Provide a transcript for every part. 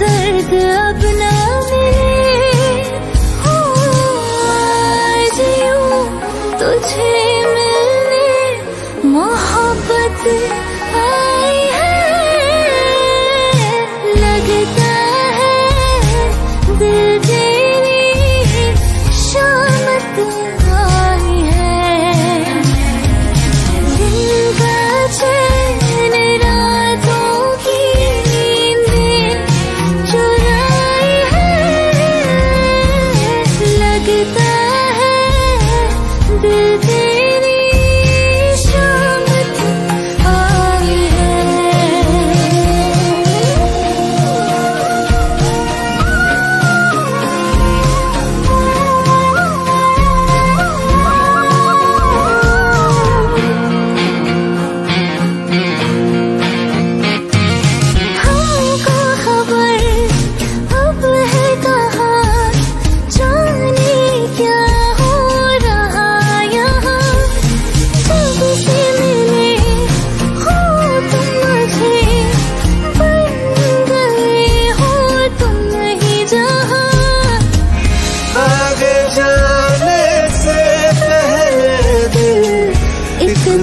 दर्द अब ना मिले। हो आज यूँ तुझे मिलने मोहब्बत आई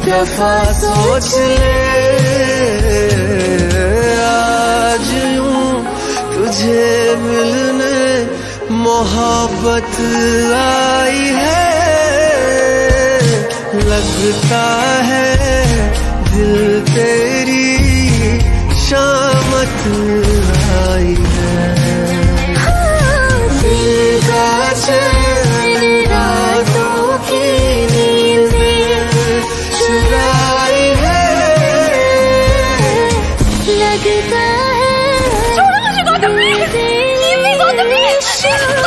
दफ़ा सोच ले, आज यूँ तुझे मिलने मोहब्बत आई है। लगता है दिल तेरी शामत do?